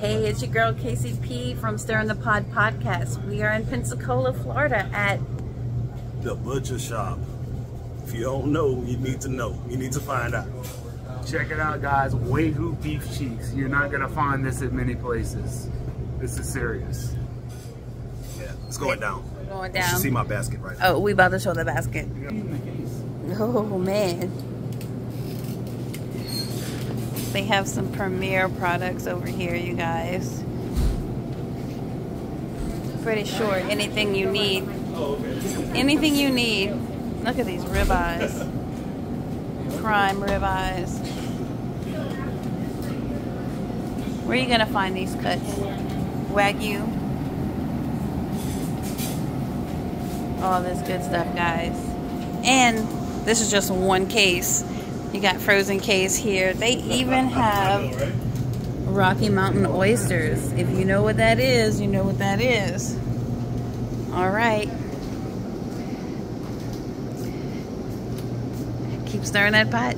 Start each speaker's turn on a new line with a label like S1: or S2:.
S1: Hey, it's your girl KCP from Stirrin' the Pot podcast. We are in Pensacola, Florida at
S2: The Butcher Shoppe. If you don't know, you need to know. You need to find out.
S3: Check it out, guys. Wagyu beef cheeks. You're not gonna find this at many places. This is serious.
S2: Yeah, it's going down.
S1: going
S2: You should
S1: down.
S2: see my basket right oh, now.
S1: Oh, we about to show the basket. Oh man. They have some premier products over here, you guys. Pretty sure anything you need. Anything you need. Look at these ribeyes. Prime ribeyes. Where are you gonna find these cuts? Wagyu. All this good stuff, guys. And this is just one case. You got frozen case here. They even have Rocky Mountain oysters. If you know what that is, you know what that is. All right. Keep stirring that pot.